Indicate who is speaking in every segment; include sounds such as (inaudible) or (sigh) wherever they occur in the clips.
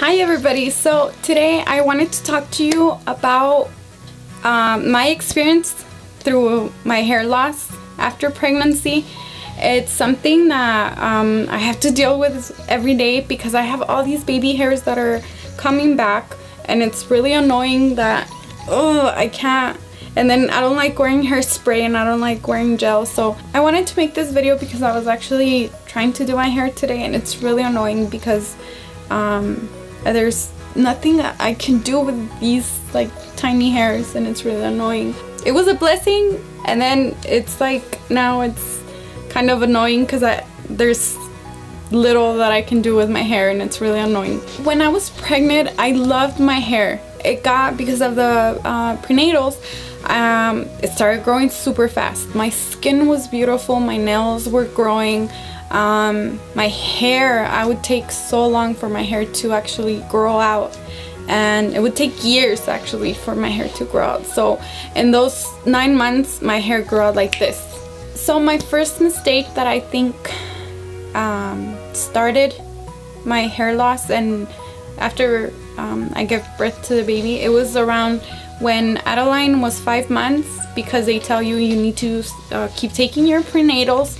Speaker 1: Hi everybody, so today I wanted to talk to you about um, my experience through my hair loss after pregnancy. It's something that um, I have to deal with every day because I have all these baby hairs that are coming back and it's really annoying that oh I can't. And then I don't like wearing hairspray and I don't like wearing gel. So I wanted to make this video because I was actually trying to do my hair today and it's really annoying because um, Uh, there's nothing that I can do with these like tiny hairs and it's really annoying. It was a blessing and then it's like now it's kind of annoying because I there's little that I can do with my hair and it's really annoying. When I was pregnant I loved my hair. It got because of the uh, prenatals um, it started growing super fast. My skin was beautiful, my nails were growing, um, my hair, I would take so long for my hair to actually grow out and it would take years actually for my hair to grow out. So in those nine months, my hair grew out like this. So my first mistake that I think um, started my hair loss and after um, I gave birth to the baby, it was around when Adeline was five months because they tell you you need to uh, keep taking your prenatals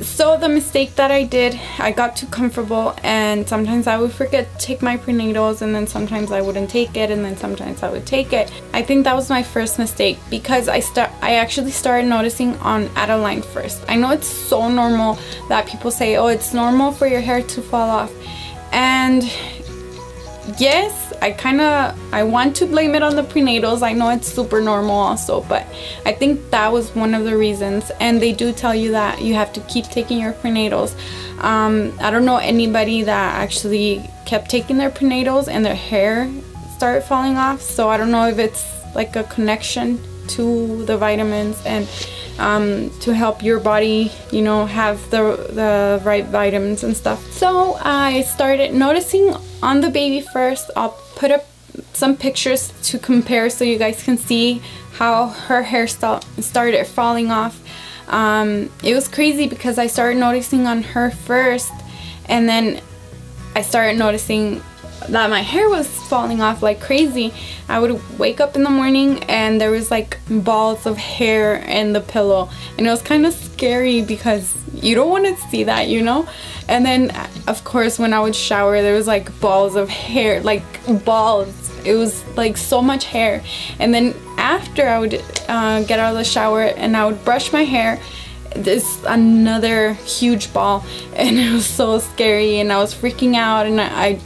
Speaker 1: so the mistake that I did, I got too comfortable and sometimes I would forget to take my prenatals and then sometimes I wouldn't take it and then sometimes I would take it. I think that was my first mistake because I start I actually started noticing on Adeline first. I know it's so normal that people say, oh, it's normal for your hair to fall off. And yes, I kind of, I want to blame it on the prenatals. I know it's super normal also, but I think that was one of the reasons. And they do tell you that you have to keep taking your prenatals. Um, I don't know anybody that actually kept taking their prenatals and their hair started falling off. So I don't know if it's like a connection to the vitamins and um, to help your body, you know, have the, the right vitamins and stuff. So I started noticing on the baby first. I'll put up some pictures to compare so you guys can see how her hairstyle started falling off. Um, it was crazy because I started noticing on her first and then I started noticing that my hair was falling off like crazy. I would wake up in the morning and there was like balls of hair in the pillow and it was kind of scary because you don't want to see that, you know? And then of course when I would shower there was like balls of hair, like balls. It was like so much hair. And then after I would uh, get out of the shower and I would brush my hair this another huge ball (laughs) and it was so scary and I was freaking out and I, I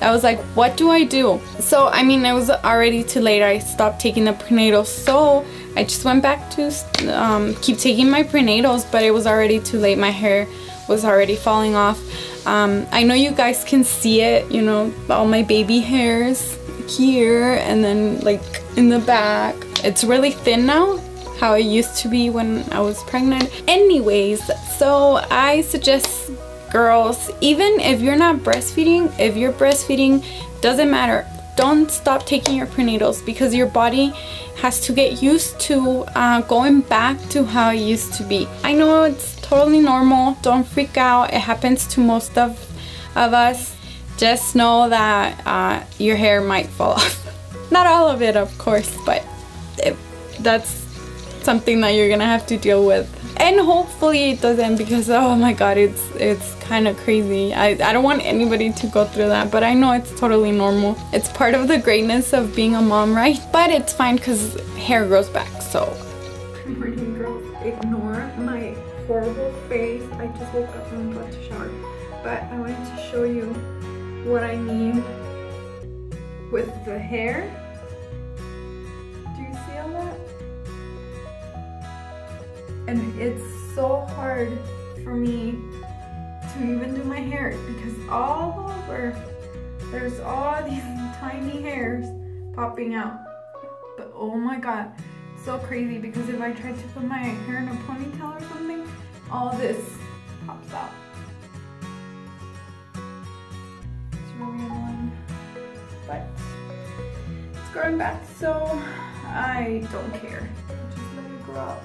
Speaker 1: I was like, what do I do? So, I mean, it was already too late. I stopped taking the prenatals. So, I just went back to um, keep taking my prenatals, but it was already too late. My hair was already falling off. Um, I know you guys can see it, you know, all my baby hairs here and then like in the back. It's really thin now, how it used to be when I was pregnant. Anyways, so I suggest girls even if you're not breastfeeding if you're breastfeeding doesn't matter don't stop taking your prenatals because your body has to get used to uh, going back to how it used to be. I know it's totally normal. Don't freak out. It happens to most of of us. Just know that uh, your hair might fall (laughs) off. Not all of it of course but it, that's something that you're gonna have to deal with. And hopefully it doesn't because oh my god it's it's kind of crazy. I, I don't want anybody to go through that but I know it's totally normal. It's part of the greatness of being a mom right? But it's fine because hair grows back so. Good morning girls ignore my horrible face. I just woke up and got to shower. But I wanted to show you what I mean with the hair and it's so hard for me to even do my hair because all over there's all (laughs) these tiny hairs popping out. But oh my god so crazy because if I try to put my hair in a ponytail or something all this pops out. It's really annoying but it's growing back so I don't care. Just let it grow out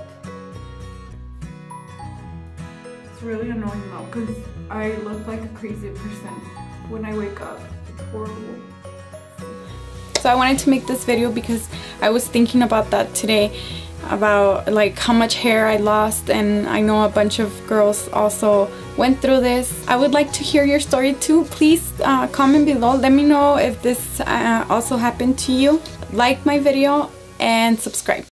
Speaker 1: really annoying though because I look like a crazy person
Speaker 2: when I wake up. It's horrible.
Speaker 1: So I wanted to make this video because I was thinking about that today about like how much hair I lost and I know a bunch of girls also went through this. I would like to hear your story too. Please uh, comment below. Let me know if this uh, also happened to you. Like my video and subscribe.